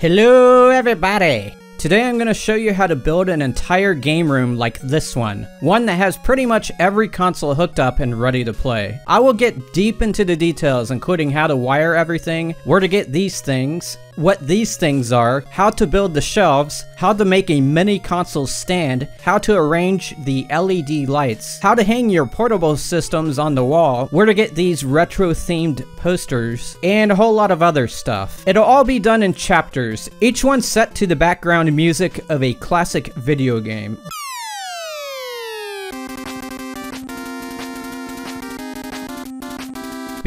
Hello everybody! Today I'm going to show you how to build an entire game room like this one. One that has pretty much every console hooked up and ready to play. I will get deep into the details including how to wire everything, where to get these things, what these things are, how to build the shelves, how to make a mini console stand, how to arrange the LED lights, how to hang your portable systems on the wall, where to get these retro themed posters, and a whole lot of other stuff. It'll all be done in chapters, each one set to the background music of a classic video game.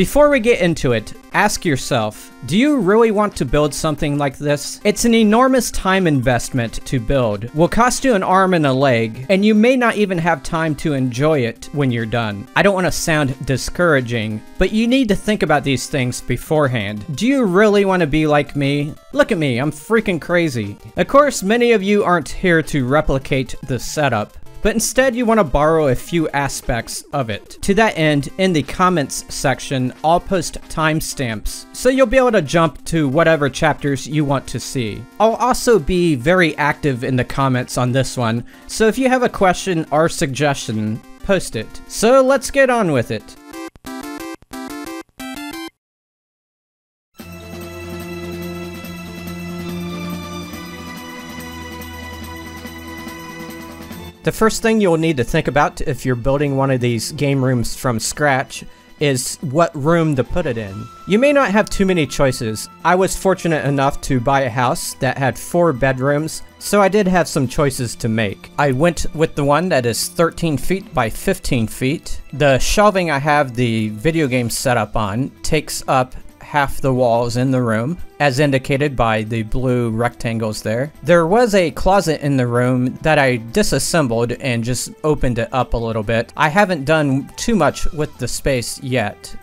Before we get into it, ask yourself, do you really want to build something like this? It's an enormous time investment to build, will cost you an arm and a leg, and you may not even have time to enjoy it when you're done. I don't want to sound discouraging, but you need to think about these things beforehand. Do you really want to be like me? Look at me, I'm freaking crazy. Of course, many of you aren't here to replicate the setup, but instead you want to borrow a few aspects of it. To that end, in the comments section, I'll post timestamps, so you'll be able to jump to whatever chapters you want to see. I'll also be very active in the comments on this one, so if you have a question or suggestion, post it. So let's get on with it. The first thing you'll need to think about if you're building one of these game rooms from scratch is what room to put it in. You may not have too many choices. I was fortunate enough to buy a house that had four bedrooms, so I did have some choices to make. I went with the one that is 13 feet by 15 feet. The shelving I have the video game set up on takes up half the walls in the room, as indicated by the blue rectangles there. There was a closet in the room that I disassembled and just opened it up a little bit. I haven't done too much with the space yet.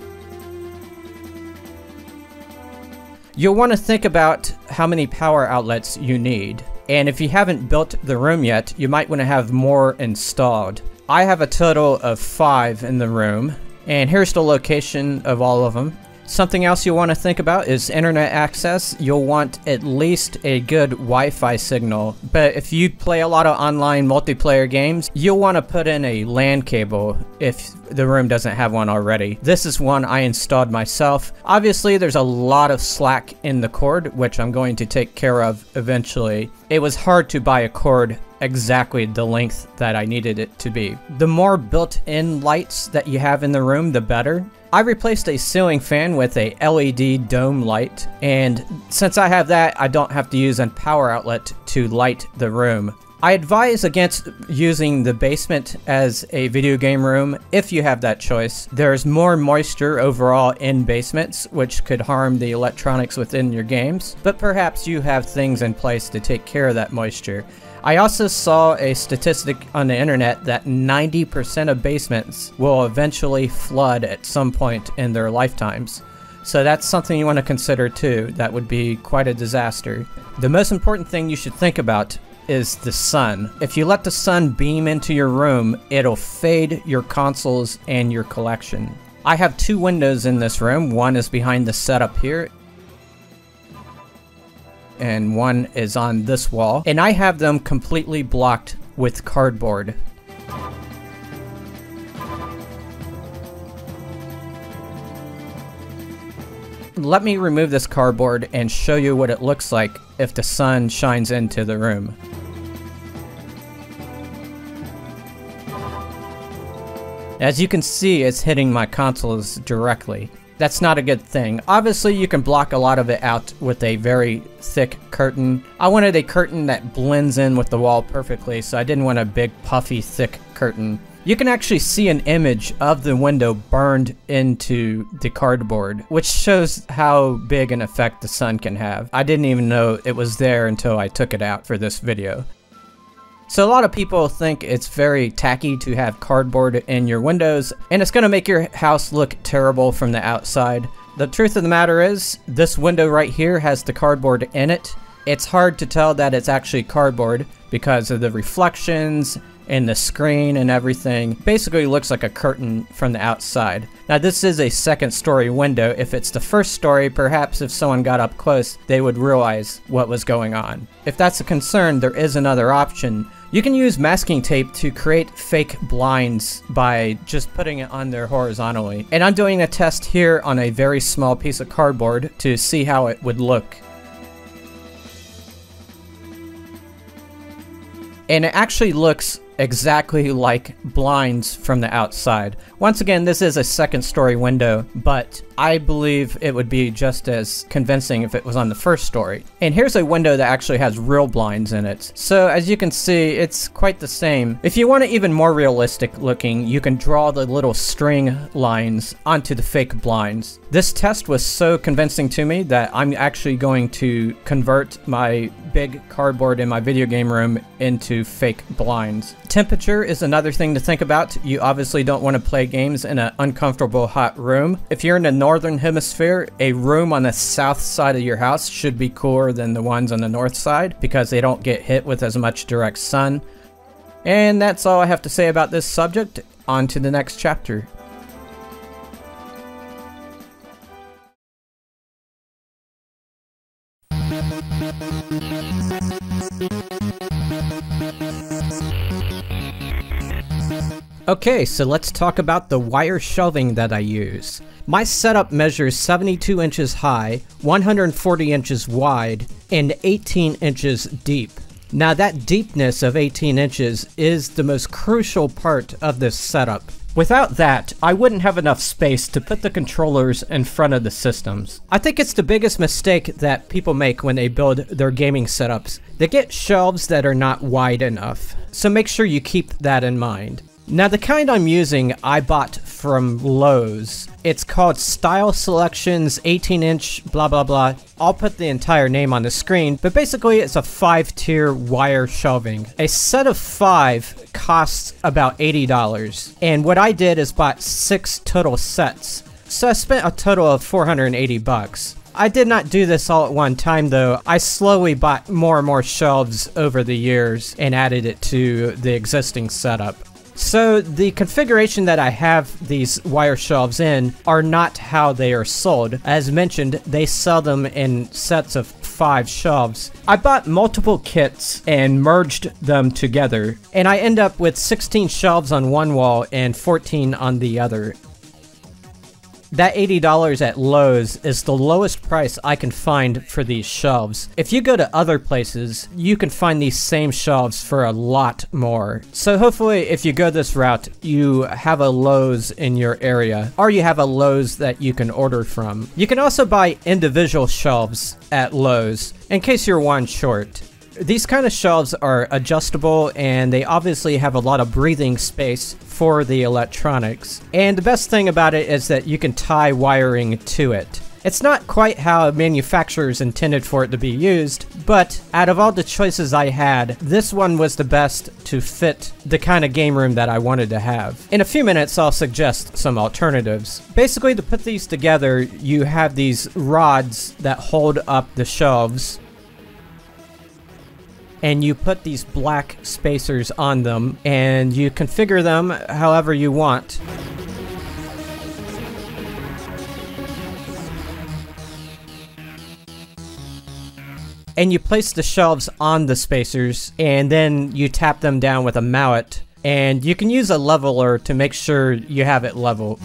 You'll want to think about how many power outlets you need. And if you haven't built the room yet, you might want to have more installed. I have a total of five in the room, and here's the location of all of them. Something else you'll want to think about is internet access. You'll want at least a good Wi-Fi signal, but if you play a lot of online multiplayer games, you'll want to put in a LAN cable if the room doesn't have one already. This is one I installed myself. Obviously, there's a lot of slack in the cord, which I'm going to take care of eventually. It was hard to buy a cord exactly the length that I needed it to be. The more built-in lights that you have in the room, the better. I replaced a ceiling fan with a LED dome light, and since I have that, I don't have to use a power outlet to light the room. I advise against using the basement as a video game room if you have that choice. There's more moisture overall in basements, which could harm the electronics within your games, but perhaps you have things in place to take care of that moisture. I also saw a statistic on the internet that 90% of basements will eventually flood at some point in their lifetimes. So that's something you want to consider too. That would be quite a disaster. The most important thing you should think about is the sun. If you let the sun beam into your room, it'll fade your consoles and your collection. I have two windows in this room. One is behind the setup here, and one is on this wall. And I have them completely blocked with cardboard. Let me remove this cardboard and show you what it looks like if the sun shines into the room. As you can see, it's hitting my consoles directly. That's not a good thing. Obviously, you can block a lot of it out with a very thick curtain. I wanted a curtain that blends in with the wall perfectly, so I didn't want a big, puffy, thick curtain. You can actually see an image of the window burned into the cardboard, which shows how big an effect the sun can have. I didn't even know it was there until I took it out for this video. So a lot of people think it's very tacky to have cardboard in your windows, and it's going to make your house look terrible from the outside. The truth of the matter is, this window right here has the cardboard in it. It's hard to tell that it's actually cardboard because of the reflections and the screen and everything basically looks like a curtain from the outside. Now this is a second story window. If it's the first story, perhaps if someone got up close, they would realize what was going on. If that's a concern, there is another option. You can use masking tape to create fake blinds by just putting it on there horizontally. And I'm doing a test here on a very small piece of cardboard to see how it would look. And it actually looks exactly like blinds from the outside. Once again, this is a second story window, but I believe it would be just as convincing if it was on the first story. And here's a window that actually has real blinds in it. So as you can see, it's quite the same. If you want it even more realistic looking, you can draw the little string lines onto the fake blinds. This test was so convincing to me that I'm actually going to convert my big cardboard in my video game room into fake blinds. Temperature is another thing to think about. You obviously don't want to play games in an uncomfortable hot room. If you're in the northern hemisphere, a room on the south side of your house should be cooler than the ones on the north side because they don't get hit with as much direct sun. And that's all I have to say about this subject. On to the next chapter. Okay, so let's talk about the wire shelving that I use. My setup measures 72 inches high, 140 inches wide, and 18 inches deep. Now that deepness of 18 inches is the most crucial part of this setup. Without that, I wouldn't have enough space to put the controllers in front of the systems. I think it's the biggest mistake that people make when they build their gaming setups. They get shelves that are not wide enough, so make sure you keep that in mind. Now the kind I'm using I bought from Lowe's. It's called Style Selections 18 inch blah blah blah. I'll put the entire name on the screen, but basically it's a 5 tier wire shelving. A set of 5 costs about $80 and what I did is bought 6 total sets. So I spent a total of 480 bucks. I did not do this all at one time though. I slowly bought more and more shelves over the years and added it to the existing setup. So the configuration that I have these wire shelves in are not how they are sold. As mentioned, they sell them in sets of five shelves. I bought multiple kits and merged them together, and I end up with 16 shelves on one wall and 14 on the other. That $80 at Lowe's is the lowest price I can find for these shelves. If you go to other places, you can find these same shelves for a lot more. So hopefully if you go this route, you have a Lowe's in your area, or you have a Lowe's that you can order from. You can also buy individual shelves at Lowe's, in case you're one short. These kind of shelves are adjustable and they obviously have a lot of breathing space for the electronics. And the best thing about it is that you can tie wiring to it. It's not quite how manufacturers intended for it to be used, but out of all the choices I had, this one was the best to fit the kind of game room that I wanted to have. In a few minutes, I'll suggest some alternatives. Basically, to put these together, you have these rods that hold up the shelves and you put these black spacers on them and you configure them however you want. And you place the shelves on the spacers and then you tap them down with a mallet and you can use a leveler to make sure you have it level.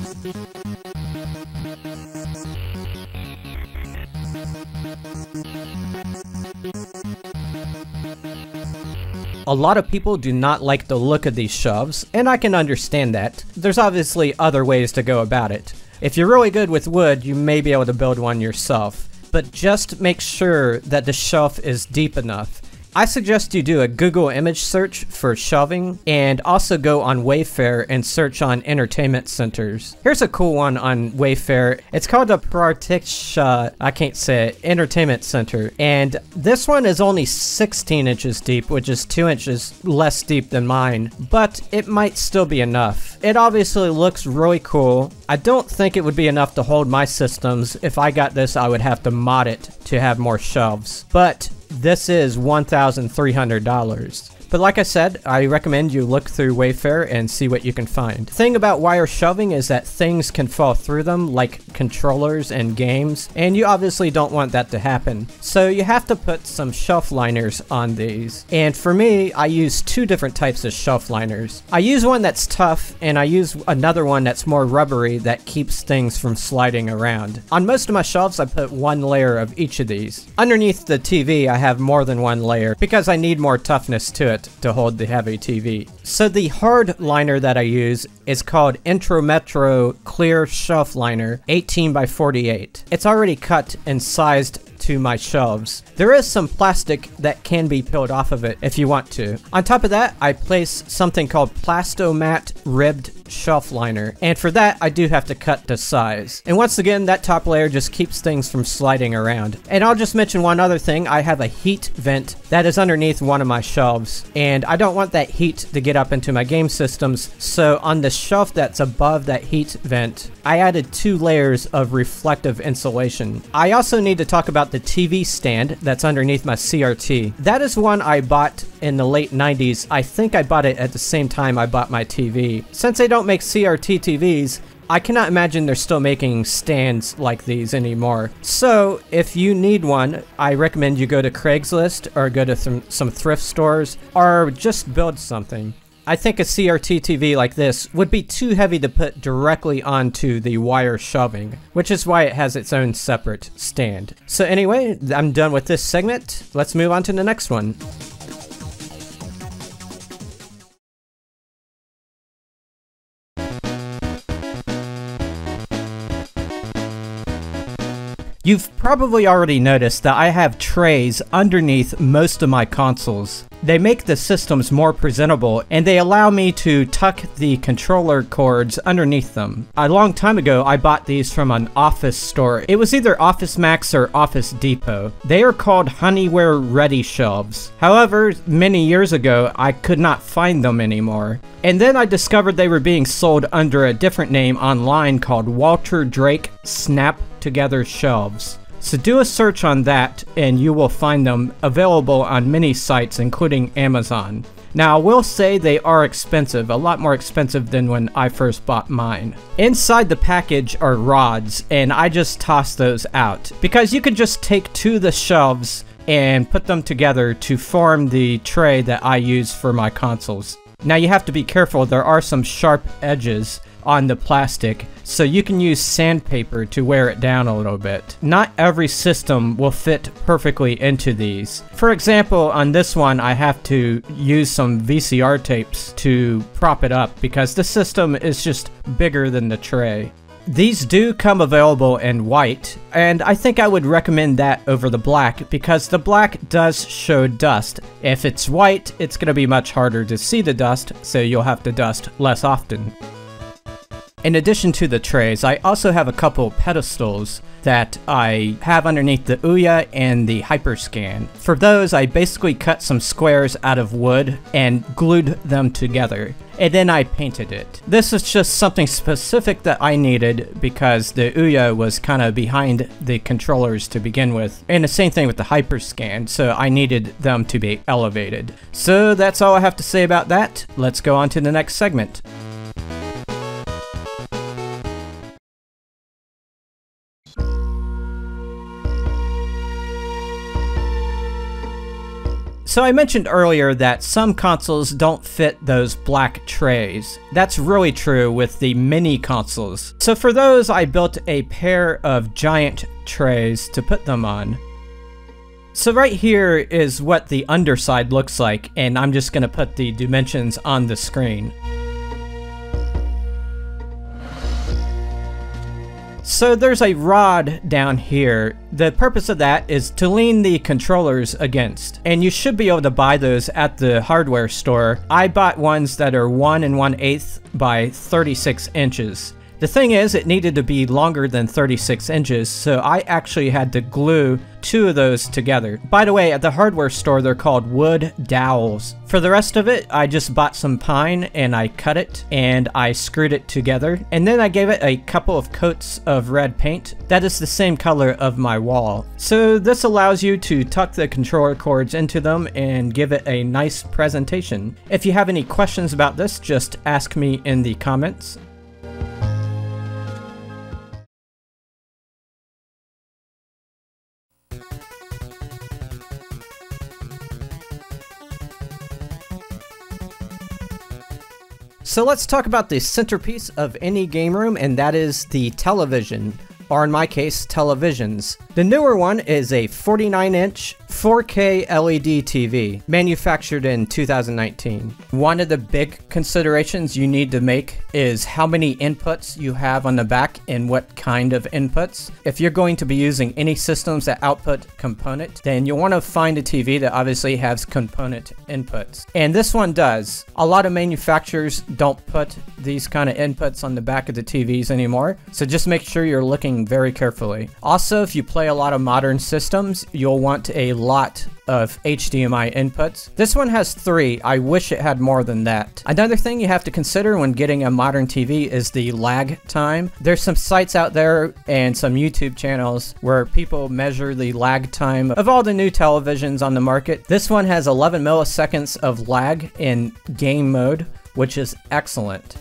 A lot of people do not like the look of these shelves, and I can understand that. There's obviously other ways to go about it. If you're really good with wood, you may be able to build one yourself. But just make sure that the shelf is deep enough. I suggest you do a Google image search for shelving and also go on Wayfair and search on entertainment centers. Here's a cool one on Wayfair. It's called the Pratisha, I can't say it, Entertainment Center. And this one is only 16 inches deep, which is 2 inches less deep than mine, but it might still be enough. It obviously looks really cool. I don't think it would be enough to hold my systems. If I got this, I would have to mod it to have more shelves. But this is $1,300. But like I said, I recommend you look through Wayfair and see what you can find. Thing about wire shelving is that things can fall through them like controllers and games, and you obviously don't want that to happen. So you have to put some shelf liners on these. And for me, I use two different types of shelf liners. I use one that's tough, and I use another one that's more rubbery that keeps things from sliding around. On most of my shelves, I put one layer of each of these. Underneath the TV, I have more than one layer because I need more toughness to it to hold the heavy TV. So the hard liner that I use is called Intermetro Clear Shelf Liner 18 by 48. It's already cut and sized to my shelves. There is some plastic that can be peeled off of it if you want to. On top of that, I place something called Plastomat Ribbed Shelf Liner, and for that, I do have to cut to size. And once again, that top layer just keeps things from sliding around. And I'll just mention one other thing, I have a heat vent that is underneath one of my shelves, and I don't want that heat to get up into my game systems, so on the shelf that's above that heat vent, I added two layers of reflective insulation. I also need to talk about the TV stand that's underneath my CRT. That is one I bought in the late 90s. I think I bought it at the same time I bought my TV. Since they don't make CRT TVs, I cannot imagine they're still making stands like these anymore. So, if you need one, I recommend you go to Craigslist or go to th some thrift stores or just build something. I think a CRT TV like this would be too heavy to put directly onto the wire shoving, which is why it has its own separate stand. So anyway, I'm done with this segment. Let's move on to the next one. You've probably already noticed that I have trays underneath most of my consoles. They make the systems more presentable and they allow me to tuck the controller cords underneath them. A long time ago I bought these from an office store. It was either Office Max or Office Depot. They are called Honeyware Ready Shelves. However, many years ago I could not find them anymore. And then I discovered they were being sold under a different name online called Walter Drake Snap Together Shelves. So do a search on that and you will find them available on many sites including Amazon. Now I will say they are expensive, a lot more expensive than when I first bought mine. Inside the package are rods and I just toss those out because you can just take to the shelves and put them together to form the tray that I use for my consoles. Now you have to be careful, there are some sharp edges on the plastic, so you can use sandpaper to wear it down a little bit. Not every system will fit perfectly into these. For example, on this one I have to use some VCR tapes to prop it up because the system is just bigger than the tray. These do come available in white, and I think I would recommend that over the black because the black does show dust. If it's white, it's going to be much harder to see the dust, so you'll have to dust less often. In addition to the trays, I also have a couple pedestals that I have underneath the Ouya and the Hyperscan. For those, I basically cut some squares out of wood and glued them together. And then I painted it. This is just something specific that I needed because the Ouya was kind of behind the controllers to begin with. And the same thing with the Hyperscan, so I needed them to be elevated. So that's all I have to say about that. Let's go on to the next segment. So I mentioned earlier that some consoles don't fit those black trays. That's really true with the mini consoles. So for those, I built a pair of giant trays to put them on. So right here is what the underside looks like, and I'm just going to put the dimensions on the screen. So there's a rod down here. The purpose of that is to lean the controllers against. And you should be able to buy those at the hardware store. I bought ones that are 1 and 1 8 by 36 inches. The thing is, it needed to be longer than 36 inches, so I actually had to glue two of those together. By the way, at the hardware store, they're called wood dowels. For the rest of it, I just bought some pine and I cut it and I screwed it together. And then I gave it a couple of coats of red paint. That is the same color of my wall. So this allows you to tuck the controller cords into them and give it a nice presentation. If you have any questions about this, just ask me in the comments. So let's talk about the centerpiece of any game room, and that is the television or in my case, televisions. The newer one is a 49 inch 4K LED TV, manufactured in 2019. One of the big considerations you need to make is how many inputs you have on the back and what kind of inputs. If you're going to be using any systems that output component, then you'll want to find a TV that obviously has component inputs. And this one does. A lot of manufacturers don't put these kind of inputs on the back of the TVs anymore, so just make sure you're looking very carefully. Also, if you play a lot of modern systems, you'll want a lot of HDMI inputs. This one has three. I wish it had more than that. Another thing you have to consider when getting a modern TV is the lag time. There's some sites out there and some YouTube channels where people measure the lag time of all the new televisions on the market. This one has 11 milliseconds of lag in game mode, which is excellent.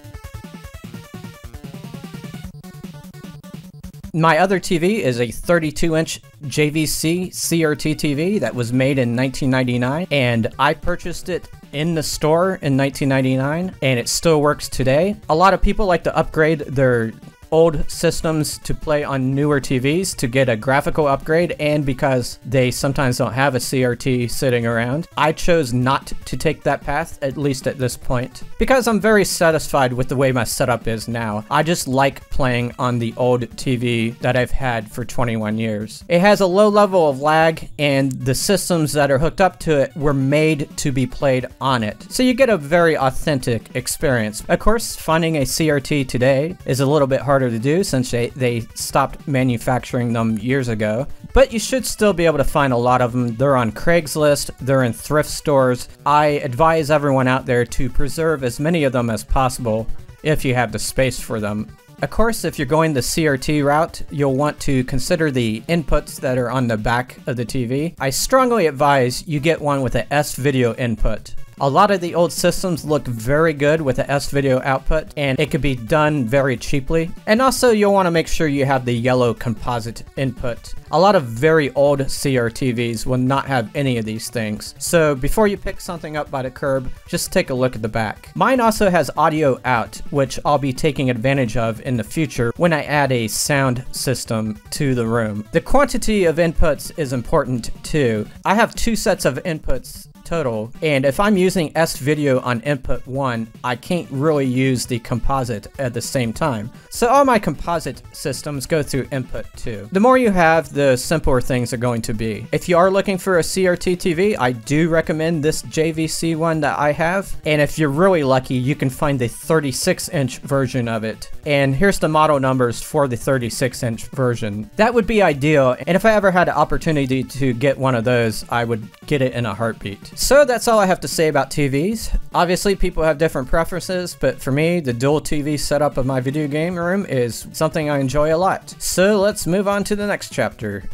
My other TV is a 32 inch JVC CRT TV that was made in 1999 and I purchased it in the store in 1999 and it still works today. A lot of people like to upgrade their old systems to play on newer TVs to get a graphical upgrade and because they sometimes don't have a CRT sitting around. I chose not to take that path, at least at this point, because I'm very satisfied with the way my setup is now. I just like playing on the old TV that I've had for 21 years. It has a low level of lag and the systems that are hooked up to it were made to be played on it. So you get a very authentic experience. Of course, finding a CRT today is a little bit harder harder to do since they, they stopped manufacturing them years ago. But you should still be able to find a lot of them. They're on Craigslist, they're in thrift stores. I advise everyone out there to preserve as many of them as possible if you have the space for them. Of course, if you're going the CRT route, you'll want to consider the inputs that are on the back of the TV. I strongly advise you get one with an S-video input. A lot of the old systems look very good with the S-video output, and it could be done very cheaply. And also, you'll want to make sure you have the yellow composite input. A lot of very old CRTVs will not have any of these things. So before you pick something up by the curb, just take a look at the back. Mine also has audio out, which I'll be taking advantage of in the future when I add a sound system to the room. The quantity of inputs is important too. I have two sets of inputs total. And if I'm using S-Video on input 1, I can't really use the composite at the same time. So all my composite systems go through input 2. The more you have, the simpler things are going to be. If you are looking for a CRT TV, I do recommend this JVC one that I have. And if you're really lucky, you can find the 36 inch version of it. And here's the model numbers for the 36 inch version. That would be ideal. And if I ever had an opportunity to get one of those, I would get it in a heartbeat. So that's all I have to say about TVs. Obviously people have different preferences, but for me, the dual TV setup of my video game room is something I enjoy a lot. So let's move on to the next chapter.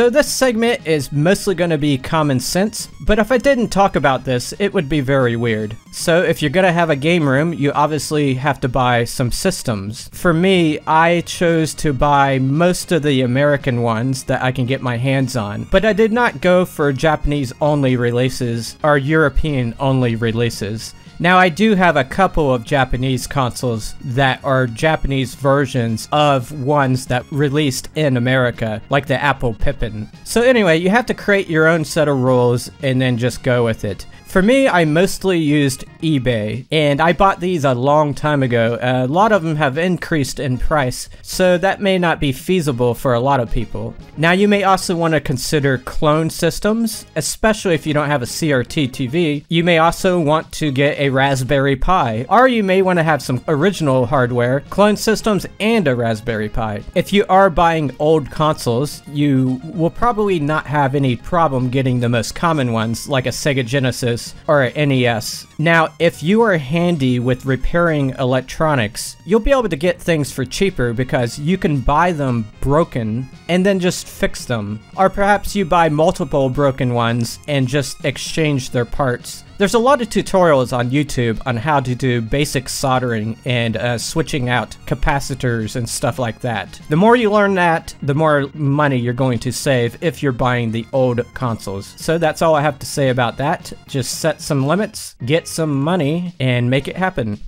So this segment is mostly going to be common sense, but if I didn't talk about this, it would be very weird. So if you're going to have a game room, you obviously have to buy some systems. For me, I chose to buy most of the American ones that I can get my hands on, but I did not go for Japanese only releases or European only releases. Now, I do have a couple of Japanese consoles that are Japanese versions of ones that released in America, like the Apple Pippin. So anyway, you have to create your own set of rules and then just go with it. For me, I mostly used eBay, and I bought these a long time ago. A lot of them have increased in price, so that may not be feasible for a lot of people. Now, you may also want to consider clone systems, especially if you don't have a CRT TV. You may also want to get a Raspberry Pi, or you may want to have some original hardware, clone systems, and a Raspberry Pi. If you are buying old consoles, you will probably not have any problem getting the most common ones, like a Sega Genesis or NES. Now, if you are handy with repairing electronics, you'll be able to get things for cheaper because you can buy them broken and then just fix them. Or perhaps you buy multiple broken ones and just exchange their parts. There's a lot of tutorials on YouTube on how to do basic soldering and uh, switching out capacitors and stuff like that. The more you learn that, the more money you're going to save if you're buying the old consoles. So that's all I have to say about that. Just set some limits, get some money, and make it happen.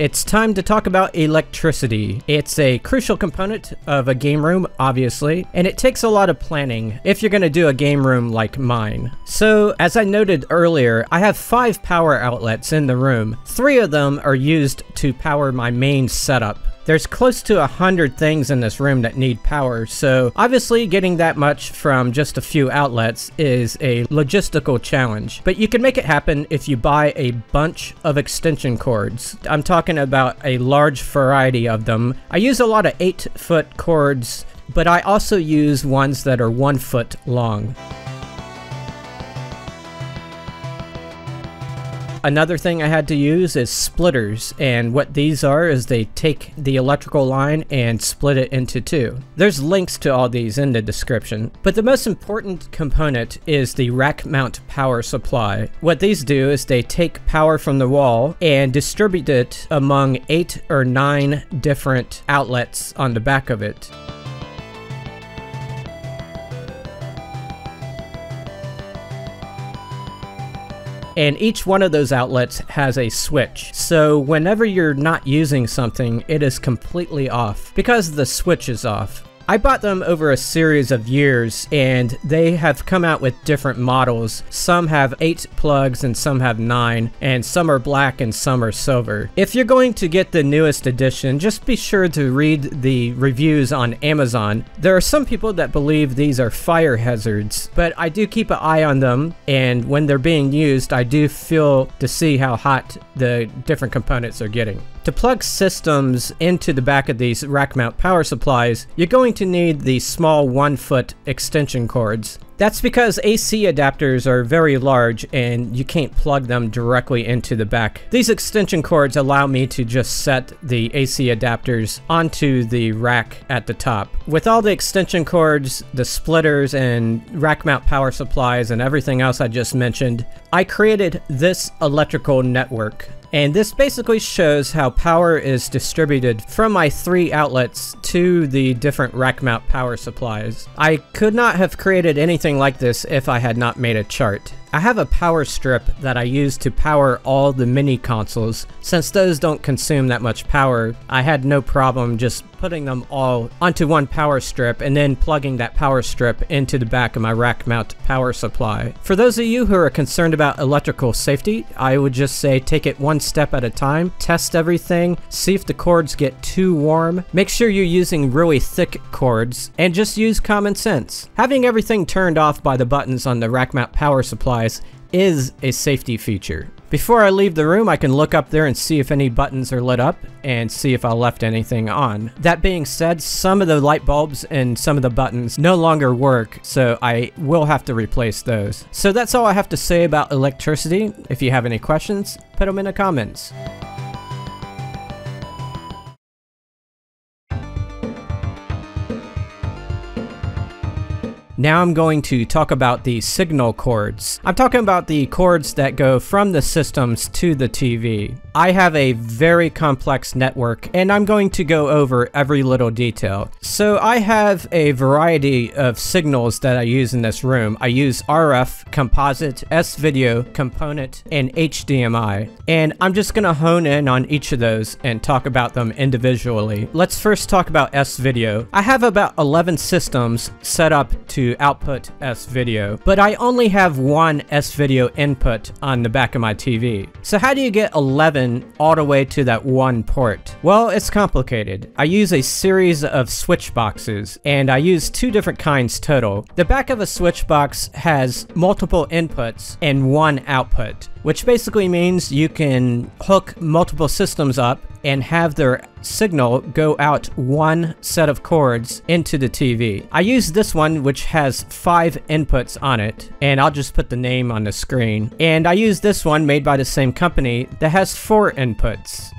It's time to talk about electricity. It's a crucial component of a game room, obviously, and it takes a lot of planning if you're to do a game room like mine. So, as I noted earlier, I have five power outlets in the room. Three of them are used to power my main setup. There's close to a hundred things in this room that need power, so obviously getting that much from just a few outlets is a logistical challenge. But you can make it happen if you buy a bunch of extension cords. I'm talking about a large variety of them. I use a lot of 8 foot cords, but I also use ones that are 1 foot long. Another thing I had to use is splitters, and what these are is they take the electrical line and split it into two. There's links to all these in the description, but the most important component is the rack mount power supply. What these do is they take power from the wall and distribute it among eight or nine different outlets on the back of it. And each one of those outlets has a switch. So whenever you're not using something, it is completely off because the switch is off. I bought them over a series of years and they have come out with different models. Some have 8 plugs and some have 9 and some are black and some are silver. If you're going to get the newest edition, just be sure to read the reviews on Amazon. There are some people that believe these are fire hazards, but I do keep an eye on them and when they're being used, I do feel to see how hot the different components are getting. To plug systems into the back of these rack mount power supplies, you're going to need the small one foot extension cords. That's because AC adapters are very large and you can't plug them directly into the back. These extension cords allow me to just set the AC adapters onto the rack at the top. With all the extension cords, the splitters, and rack mount power supplies and everything else I just mentioned, I created this electrical network. And this basically shows how power is distributed from my three outlets to the different rack mount power supplies. I could not have created anything like this if I had not made a chart. I have a power strip that I use to power all the mini consoles. Since those don't consume that much power, I had no problem just putting them all onto one power strip and then plugging that power strip into the back of my rack mount power supply. For those of you who are concerned about electrical safety, I would just say take it one step at a time, test everything, see if the cords get too warm, make sure you're using really thick cords, and just use common sense. Having everything turned off by the buttons on the rack mount power supply supplies is a safety feature. Before I leave the room, I can look up there and see if any buttons are lit up and see if I left anything on. That being said, some of the light bulbs and some of the buttons no longer work, so I will have to replace those. So that's all I have to say about electricity. If you have any questions, put them in the comments. Now I'm going to talk about the signal cords. I'm talking about the cords that go from the systems to the TV. I have a very complex network and I'm going to go over every little detail. So I have a variety of signals that I use in this room. I use RF, composite, S-video, component, and HDMI. And I'm just going to hone in on each of those and talk about them individually. Let's first talk about S-video. I have about 11 systems set up to output S-video, but I only have one S-video input on the back of my TV. So how do you get 11 all the way to that one port? Well, it's complicated. I use a series of switch boxes, and I use two different kinds total. The back of a switch box has multiple inputs and one output, which basically means you can hook multiple systems up and have their signal go out one set of cords into the TV. I use this one which has five inputs on it and I'll just put the name on the screen. And I use this one made by the same company that has four inputs.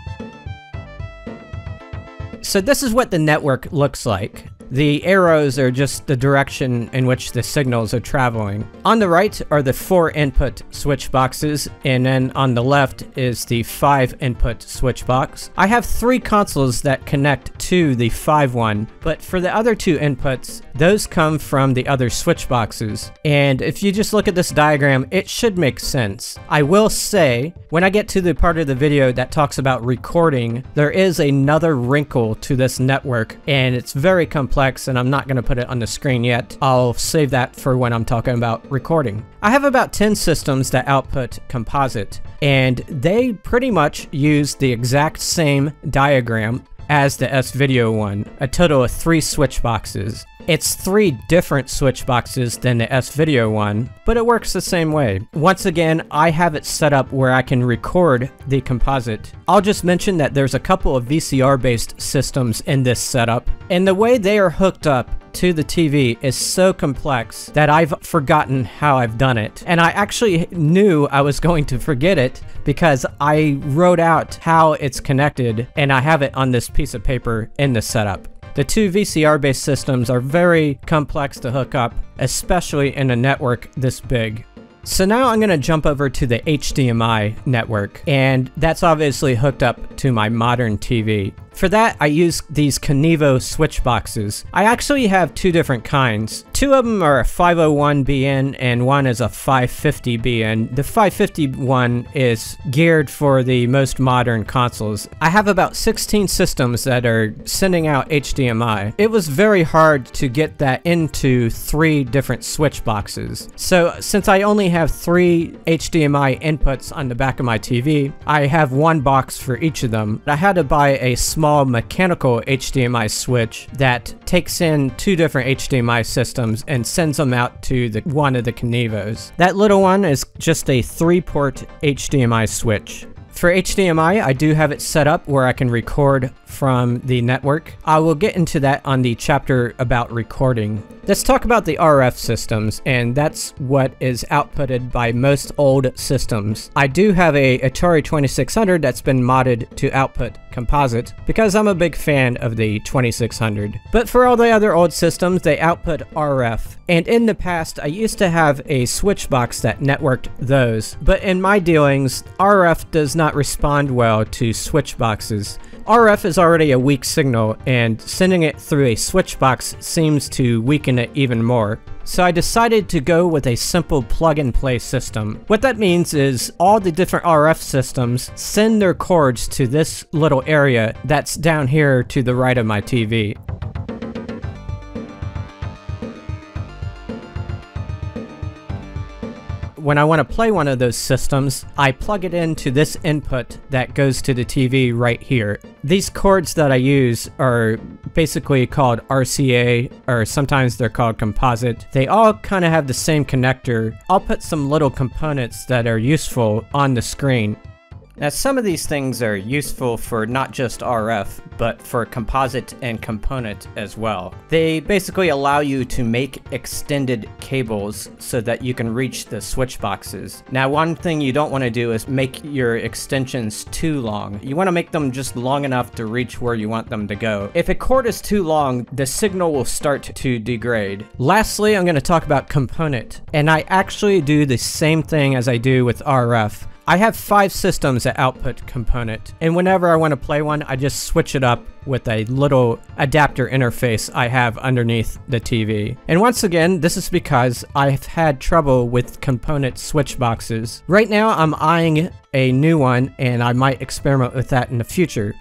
So this is what the network looks like. The arrows are just the direction in which the signals are traveling. On the right are the four input switch boxes, and then on the left is the five input switch box. I have three consoles that connect to the five one, but for the other two inputs, those come from the other switch boxes. And if you just look at this diagram, it should make sense. I will say, when I get to the part of the video that talks about recording, there is another wrinkle to this network, and it's very complex complex and I'm not going to put it on the screen yet. I'll save that for when I'm talking about recording. I have about 10 systems that output composite and they pretty much use the exact same diagram as the S-Video one, a total of three switch boxes. It's three different switch boxes than the S-Video one, but it works the same way. Once again, I have it set up where I can record the composite. I'll just mention that there's a couple of VCR-based systems in this setup, and the way they are hooked up to the TV is so complex that I've forgotten how I've done it. And I actually knew I was going to forget it because I wrote out how it's connected and I have it on this piece of paper in the setup. The two VCR-based systems are very complex to hook up, especially in a network this big. So now I'm going to jump over to the HDMI network, and that's obviously hooked up to my modern TV. For that, I use these Kinivo switch boxes. I actually have two different kinds. Two of them are a 501BN and one is a 550BN. The 551 is geared for the most modern consoles. I have about 16 systems that are sending out HDMI. It was very hard to get that into three different switch boxes. So since I only have three HDMI inputs on the back of my TV, I have one box for each of them. I had to buy a small mechanical HDMI switch that takes in two different HDMI systems and sends them out to the one of the Kinivos. That little one is just a three-port HDMI switch. For HDMI, I do have it set up where I can record from the network. I will get into that on the chapter about recording. Let's talk about the RF systems, and that's what is outputted by most old systems. I do have a Atari 2600 that's been modded to output composite, because I'm a big fan of the 2600. But for all the other old systems, they output RF. And in the past, I used to have a switch box that networked those, but in my dealings, RF does not respond well to switch boxes. RF is already a weak signal, and sending it through a switch box seems to weaken it even more. So I decided to go with a simple plug-and-play system. What that means is all the different RF systems send their cords to this little area that's down here to the right of my TV. When I want to play one of those systems, I plug it into this input that goes to the TV right here. These cords that I use are basically called RCA, or sometimes they're called composite. They all kind of have the same connector. I'll put some little components that are useful on the screen. Now some of these things are useful for not just RF, but for composite and component as well. They basically allow you to make extended cables so that you can reach the switch boxes. Now one thing you don't want to do is make your extensions too long. You want to make them just long enough to reach where you want them to go. If a cord is too long, the signal will start to degrade. Lastly, I'm going to talk about component, and I actually do the same thing as I do with RF. I have five systems that output component, and whenever I want to play one, I just switch it up with a little adapter interface I have underneath the TV. And once again, this is because I've had trouble with component switch boxes. Right now, I'm eyeing a new one, and I might experiment with that in the future.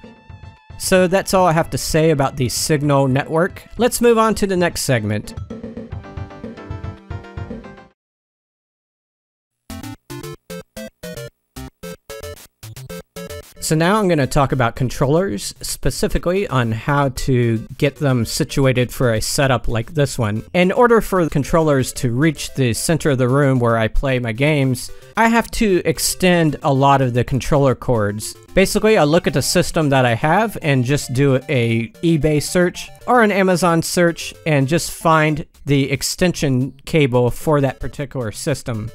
So that's all I have to say about the Signal network. Let's move on to the next segment. So now I'm going to talk about controllers, specifically on how to get them situated for a setup like this one. In order for the controllers to reach the center of the room where I play my games, I have to extend a lot of the controller cords. Basically, I look at the system that I have and just do a eBay search or an Amazon search and just find the extension cable for that particular system.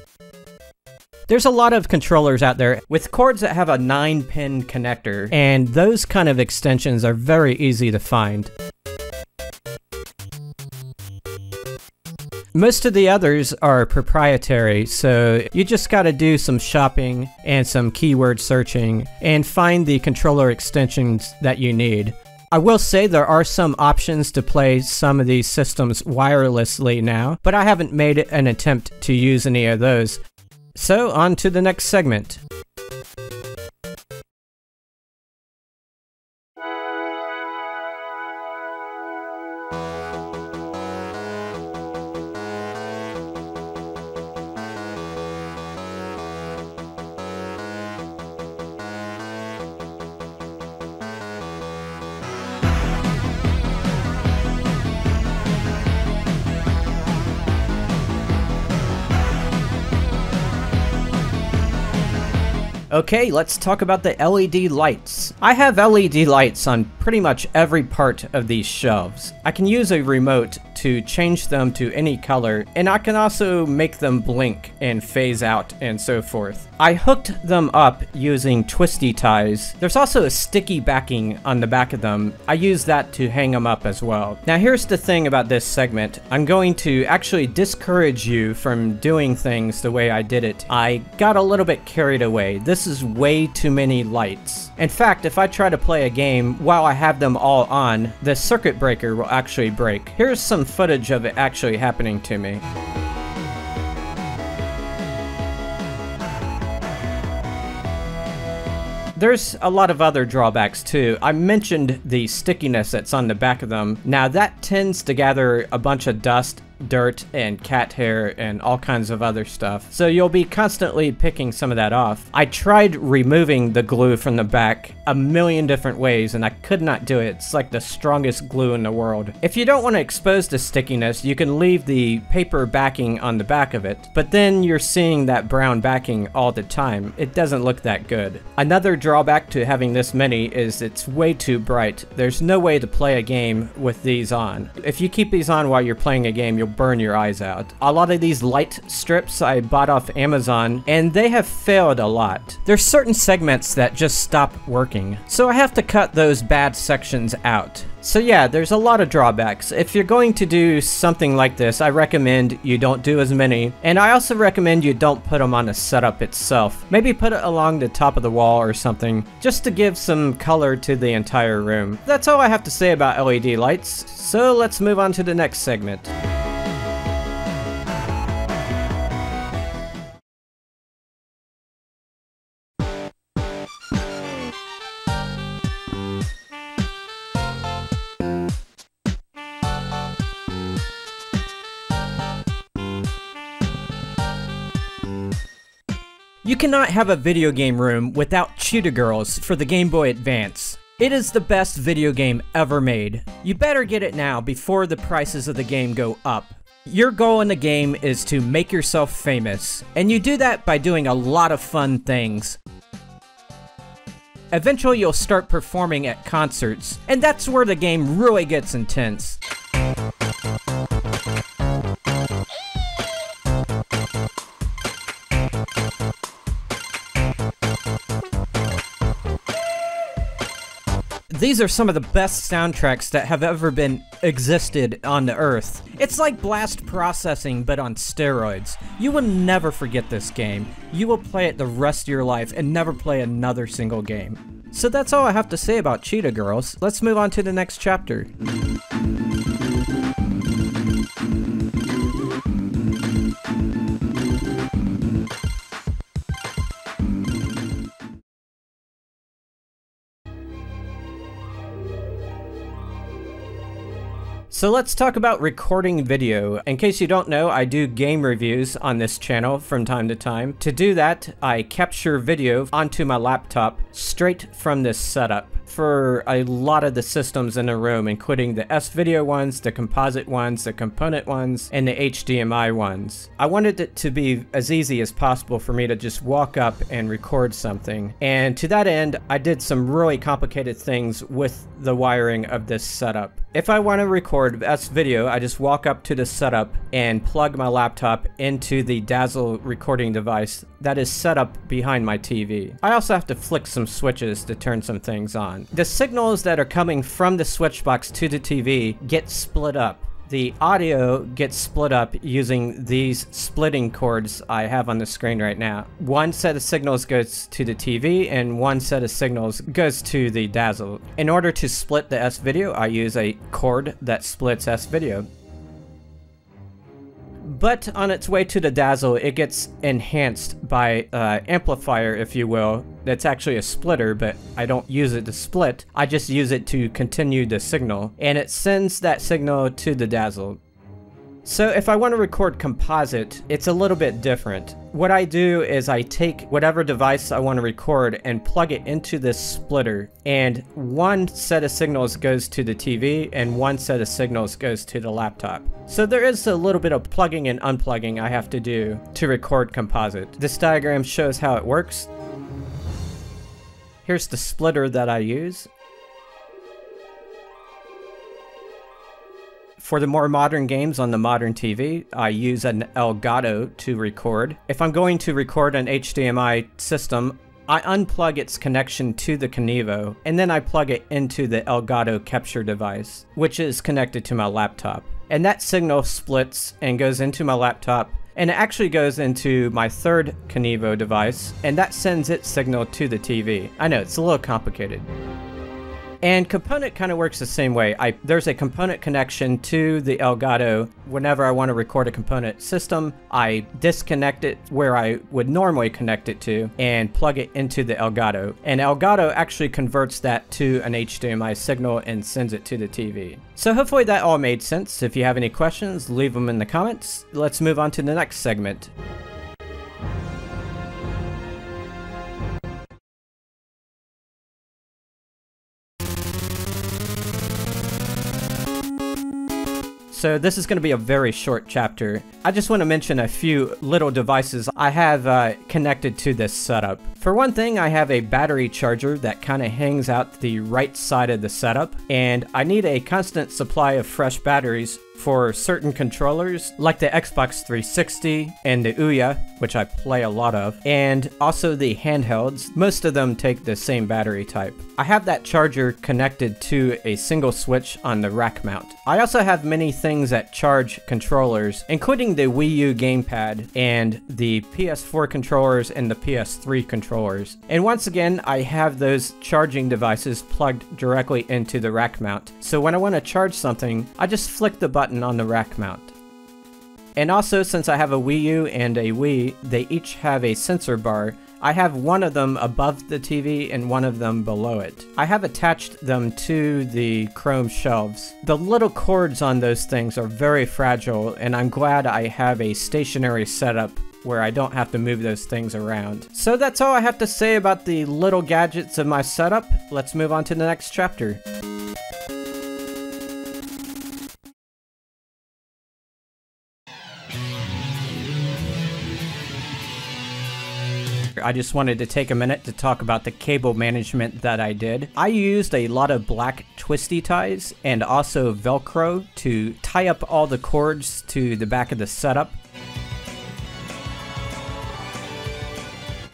There's a lot of controllers out there with cords that have a 9 pin connector, and those kind of extensions are very easy to find. Most of the others are proprietary, so you just gotta do some shopping and some keyword searching and find the controller extensions that you need. I will say there are some options to play some of these systems wirelessly now, but I haven't made an attempt to use any of those. So, on to the next segment. Okay, let's talk about the LED lights. I have LED lights on pretty much every part of these shelves. I can use a remote to change them to any color, and I can also make them blink and phase out and so forth. I hooked them up using twisty ties. There's also a sticky backing on the back of them. I use that to hang them up as well. Now here's the thing about this segment. I'm going to actually discourage you from doing things the way I did it. I got a little bit carried away. This is way too many lights. In fact, if I try to play a game while I have them all on, the circuit breaker will actually break. Here's some footage of it actually happening to me. There's a lot of other drawbacks too. I mentioned the stickiness that's on the back of them. Now that tends to gather a bunch of dust dirt and cat hair and all kinds of other stuff. So you'll be constantly picking some of that off. I tried removing the glue from the back a million different ways and I could not do it. It's like the strongest glue in the world. If you don't want to expose the stickiness, you can leave the paper backing on the back of it, but then you're seeing that brown backing all the time. It doesn't look that good. Another drawback to having this many is it's way too bright. There's no way to play a game with these on. If you keep these on while you're playing a game, you'll you'll burn your eyes out. A lot of these light strips I bought off Amazon, and they have failed a lot. There's certain segments that just stop working, so I have to cut those bad sections out. So yeah, there's a lot of drawbacks. If you're going to do something like this, I recommend you don't do as many. And I also recommend you don't put them on the setup itself. Maybe put it along the top of the wall or something, just to give some color to the entire room. That's all I have to say about LED lights, so let's move on to the next segment. You cannot have a video game room without Cheetah Girls for the Game Boy Advance. It is the best video game ever made. You better get it now before the prices of the game go up. Your goal in the game is to make yourself famous, and you do that by doing a lot of fun things. Eventually you'll start performing at concerts, and that's where the game really gets intense. These are some of the best soundtracks that have ever been existed on the earth. It's like blast processing but on steroids. You will never forget this game. You will play it the rest of your life and never play another single game. So that's all I have to say about Cheetah Girls. Let's move on to the next chapter. So let's talk about recording video. In case you don't know, I do game reviews on this channel from time to time. To do that, I capture video onto my laptop straight from this setup for a lot of the systems in the room, including the S-Video ones, the composite ones, the component ones, and the HDMI ones. I wanted it to be as easy as possible for me to just walk up and record something. And to that end, I did some really complicated things with the wiring of this setup. If I want to record S-Video, I just walk up to the setup and plug my laptop into the Dazzle recording device that is set up behind my TV. I also have to flick some switches to turn some things on. The signals that are coming from the switch box to the TV get split up. The audio gets split up using these splitting cords I have on the screen right now. One set of signals goes to the TV and one set of signals goes to the Dazzle. In order to split the S-Video, I use a cord that splits S-Video. But on its way to the Dazzle, it gets enhanced by uh, amplifier, if you will. That's actually a splitter, but I don't use it to split. I just use it to continue the signal, and it sends that signal to the Dazzle. So if I want to record composite, it's a little bit different. What I do is I take whatever device I want to record and plug it into this splitter, and one set of signals goes to the TV and one set of signals goes to the laptop. So there is a little bit of plugging and unplugging I have to do to record composite. This diagram shows how it works. Here's the splitter that I use. For the more modern games on the modern TV, I use an Elgato to record. If I'm going to record an HDMI system, I unplug its connection to the Kinivo, and then I plug it into the Elgato capture device, which is connected to my laptop. And that signal splits and goes into my laptop, and it actually goes into my third Kinivo device, and that sends its signal to the TV. I know, it's a little complicated. And component kind of works the same way. I, there's a component connection to the Elgato. Whenever I want to record a component system, I disconnect it where I would normally connect it to and plug it into the Elgato. And Elgato actually converts that to an HDMI signal and sends it to the TV. So hopefully that all made sense. If you have any questions, leave them in the comments. Let's move on to the next segment. So this is going to be a very short chapter. I just want to mention a few little devices I have uh, connected to this setup. For one thing, I have a battery charger that kind of hangs out the right side of the setup, and I need a constant supply of fresh batteries for certain controllers, like the Xbox 360 and the Ouya, which I play a lot of, and also the handhelds. Most of them take the same battery type. I have that charger connected to a single switch on the rack mount. I also have many things that charge controllers, including the Wii U gamepad and the PS4 controllers and the PS3 controllers. And once again, I have those charging devices plugged directly into the rack mount. So when I want to charge something, I just flick the button button on the rack mount. And also, since I have a Wii U and a Wii, they each have a sensor bar. I have one of them above the TV and one of them below it. I have attached them to the chrome shelves. The little cords on those things are very fragile, and I'm glad I have a stationary setup where I don't have to move those things around. So that's all I have to say about the little gadgets of my setup. Let's move on to the next chapter. I just wanted to take a minute to talk about the cable management that I did. I used a lot of black twisty ties and also Velcro to tie up all the cords to the back of the setup.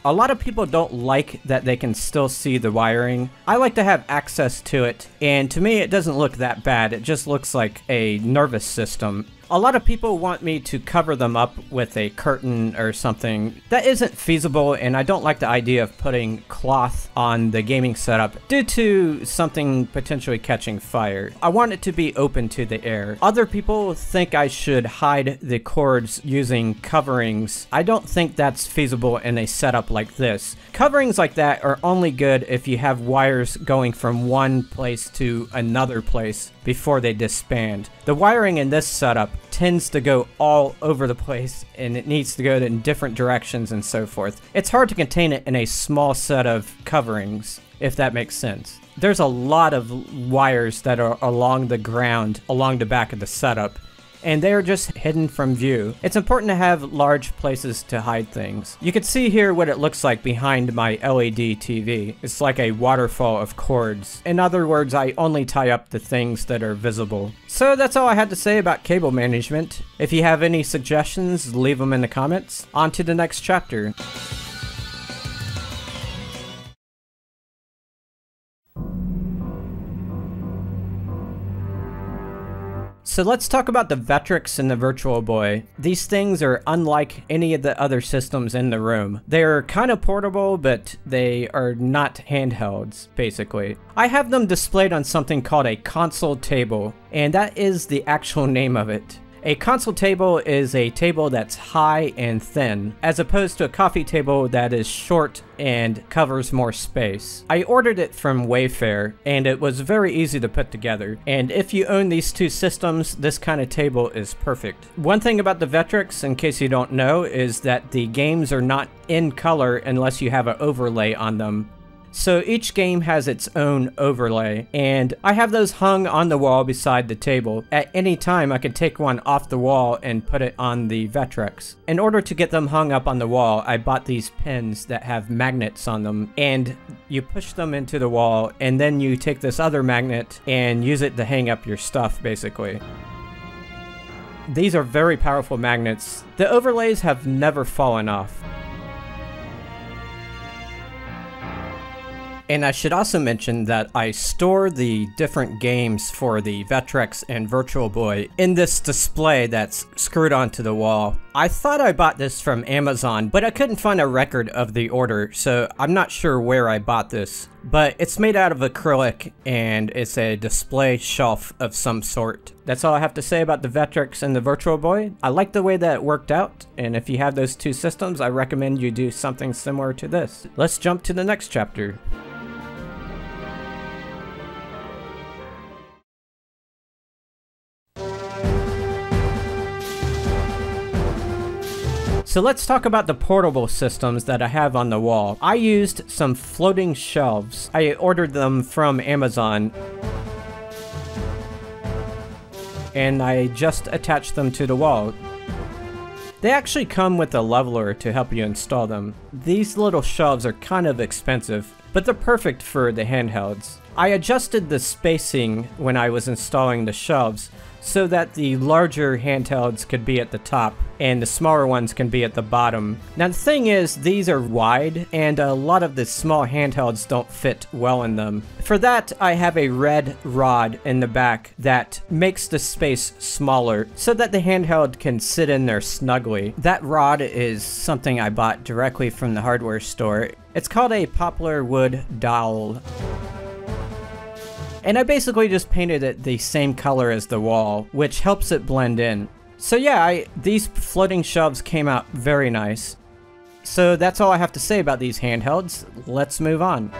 A lot of people don't like that they can still see the wiring. I like to have access to it, and to me it doesn't look that bad. It just looks like a nervous system. A lot of people want me to cover them up with a curtain or something. That isn't feasible, and I don't like the idea of putting cloth on the gaming setup due to something potentially catching fire. I want it to be open to the air. Other people think I should hide the cords using coverings. I don't think that's feasible in a setup like this. Coverings like that are only good if you have wires going from one place to another place before they disband. The wiring in this setup tends to go all over the place and it needs to go in different directions and so forth. It's hard to contain it in a small set of coverings, if that makes sense. There's a lot of wires that are along the ground, along the back of the setup, and they are just hidden from view. It's important to have large places to hide things. You can see here what it looks like behind my LED TV. It's like a waterfall of cords. In other words, I only tie up the things that are visible. So that's all I had to say about cable management. If you have any suggestions, leave them in the comments. On to the next chapter. So let's talk about the Vectrex and the Virtual Boy. These things are unlike any of the other systems in the room. They're kind of portable, but they are not handhelds, basically. I have them displayed on something called a console table, and that is the actual name of it. A console table is a table that's high and thin, as opposed to a coffee table that is short and covers more space. I ordered it from Wayfair, and it was very easy to put together. And if you own these two systems, this kind of table is perfect. One thing about the Vectrex, in case you don't know, is that the games are not in color unless you have an overlay on them. So each game has its own overlay, and I have those hung on the wall beside the table. At any time, I can take one off the wall and put it on the Vectrex. In order to get them hung up on the wall, I bought these pins that have magnets on them, and you push them into the wall, and then you take this other magnet and use it to hang up your stuff, basically. These are very powerful magnets. The overlays have never fallen off. And I should also mention that I store the different games for the Vectrex and Virtual Boy in this display that's screwed onto the wall. I thought I bought this from Amazon, but I couldn't find a record of the order, so I'm not sure where I bought this. But it's made out of acrylic, and it's a display shelf of some sort. That's all I have to say about the Vectrex and the Virtual Boy. I like the way that it worked out, and if you have those two systems, I recommend you do something similar to this. Let's jump to the next chapter. So let's talk about the portable systems that I have on the wall. I used some floating shelves. I ordered them from Amazon. And I just attached them to the wall. They actually come with a leveler to help you install them. These little shelves are kind of expensive, but they're perfect for the handhelds. I adjusted the spacing when I was installing the shelves so that the larger handhelds could be at the top and the smaller ones can be at the bottom. Now the thing is, these are wide and a lot of the small handhelds don't fit well in them. For that, I have a red rod in the back that makes the space smaller so that the handheld can sit in there snugly. That rod is something I bought directly from the hardware store. It's called a poplar wood dowel. And I basically just painted it the same color as the wall, which helps it blend in. So yeah, I, these floating shelves came out very nice. So that's all I have to say about these handhelds. Let's move on.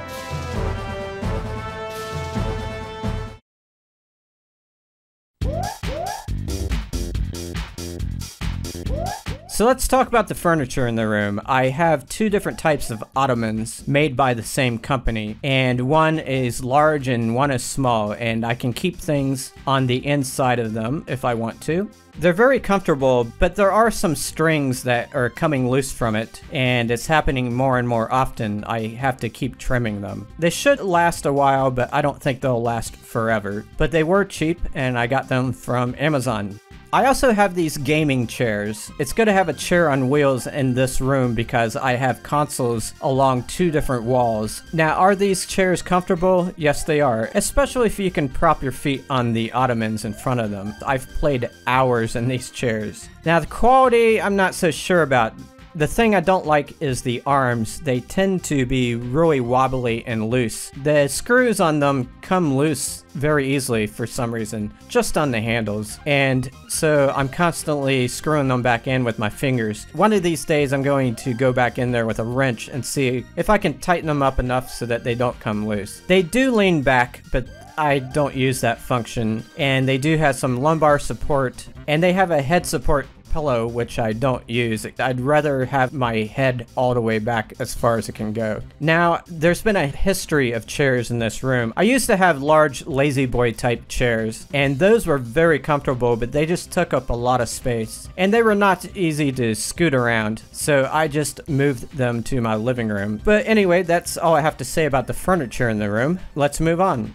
So let's talk about the furniture in the room. I have two different types of ottomans made by the same company, and one is large and one is small, and I can keep things on the inside of them if I want to. They're very comfortable, but there are some strings that are coming loose from it, and it's happening more and more often. I have to keep trimming them. They should last a while, but I don't think they'll last forever. But they were cheap, and I got them from Amazon. I also have these gaming chairs. It's good to have a chair on wheels in this room because I have consoles along two different walls. Now, are these chairs comfortable? Yes, they are, especially if you can prop your feet on the ottomans in front of them. I've played hours in these chairs. Now, the quality, I'm not so sure about. The thing I don't like is the arms. They tend to be really wobbly and loose. The screws on them come loose very easily for some reason, just on the handles. And so I'm constantly screwing them back in with my fingers. One of these days I'm going to go back in there with a wrench and see if I can tighten them up enough so that they don't come loose. They do lean back, but I don't use that function. And they do have some lumbar support, and they have a head support pillow, which I don't use. I'd rather have my head all the way back as far as it can go. Now, there's been a history of chairs in this room. I used to have large La-Z-Boy type chairs, and those were very comfortable, but they just took up a lot of space. And they were not easy to scoot around, so I just moved them to my living room. But anyway, that's all I have to say about the furniture in the room. Let's move on.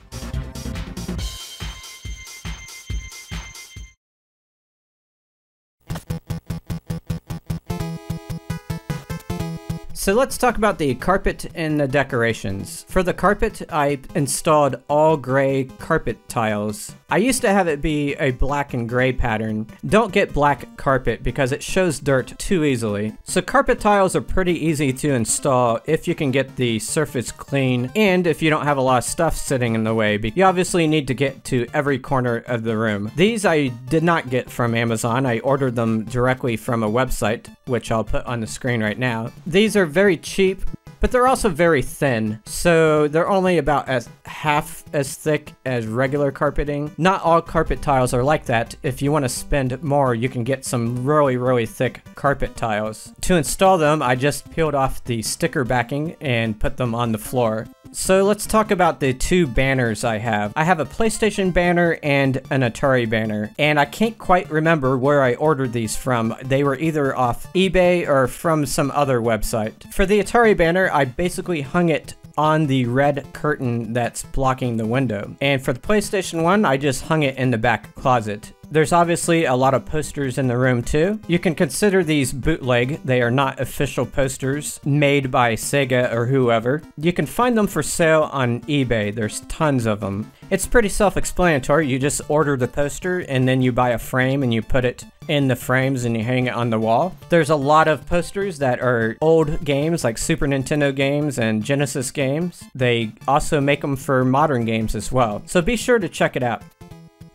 So let's talk about the carpet and the decorations. For the carpet, I installed all gray carpet tiles. I used to have it be a black and gray pattern. Don't get black carpet because it shows dirt too easily. So carpet tiles are pretty easy to install if you can get the surface clean and if you don't have a lot of stuff sitting in the way. You obviously need to get to every corner of the room. These I did not get from Amazon. I ordered them directly from a website, which I'll put on the screen right now. These are very cheap, but they're also very thin, so they're only about as half as thick as regular carpeting. Not all carpet tiles are like that. If you want to spend more, you can get some really, really thick carpet tiles. To install them, I just peeled off the sticker backing and put them on the floor. So let's talk about the two banners I have. I have a PlayStation banner and an Atari banner, and I can't quite remember where I ordered these from. They were either off eBay or from some other website. For the Atari banner, I basically hung it on the red curtain that's blocking the window. And for the PlayStation 1, I just hung it in the back closet. There's obviously a lot of posters in the room too. You can consider these bootleg. They are not official posters made by Sega or whoever. You can find them for sale on eBay. There's tons of them. It's pretty self-explanatory. You just order the poster and then you buy a frame and you put it in the frames and you hang it on the wall. There's a lot of posters that are old games like Super Nintendo games and Genesis games. They also make them for modern games as well. So be sure to check it out.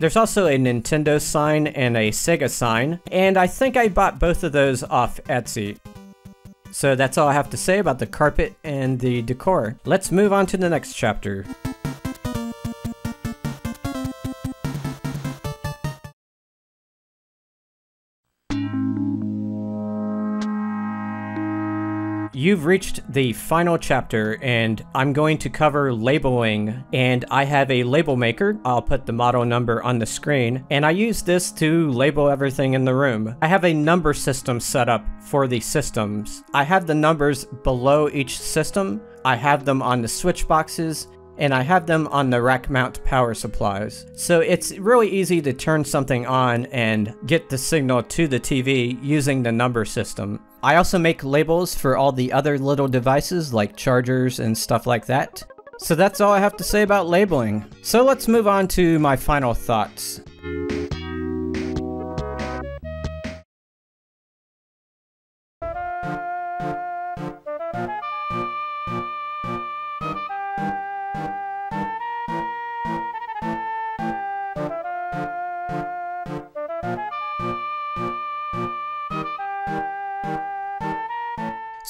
There's also a Nintendo sign and a Sega sign, and I think I bought both of those off Etsy. So that's all I have to say about the carpet and the decor. Let's move on to the next chapter. You've reached the final chapter and I'm going to cover labeling and I have a label maker. I'll put the model number on the screen and I use this to label everything in the room. I have a number system set up for the systems. I have the numbers below each system. I have them on the switch boxes and I have them on the rack mount power supplies. So it's really easy to turn something on and get the signal to the TV using the number system. I also make labels for all the other little devices like chargers and stuff like that. So that's all I have to say about labeling. So let's move on to my final thoughts.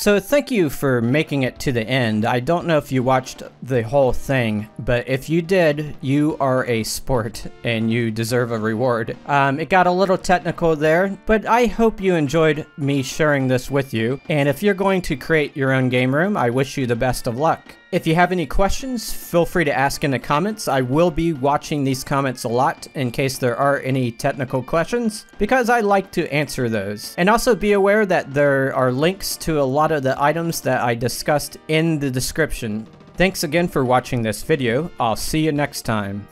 So thank you for making it to the end. I don't know if you watched the whole thing, but if you did, you are a sport and you deserve a reward. Um, it got a little technical there, but I hope you enjoyed me sharing this with you. And if you're going to create your own game room, I wish you the best of luck. If you have any questions, feel free to ask in the comments. I will be watching these comments a lot in case there are any technical questions, because I like to answer those. And also be aware that there are links to a lot of the items that I discussed in the description. Thanks again for watching this video. I'll see you next time.